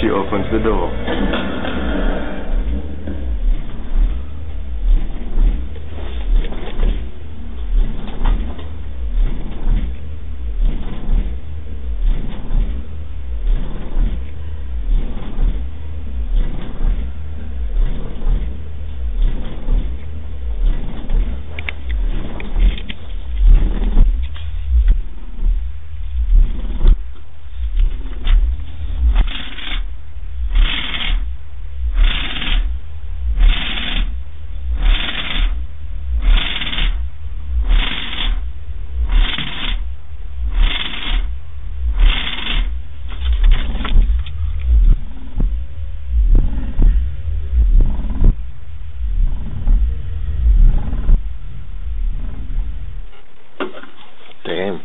she opens the door. Damn.